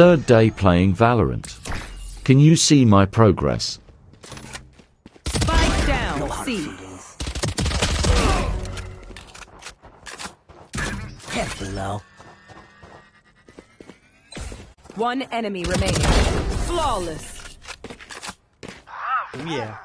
third day playing Valorant. Can you see my progress? Spike down. C. Careful. One enemy remaining. Flawless. Oh yeah.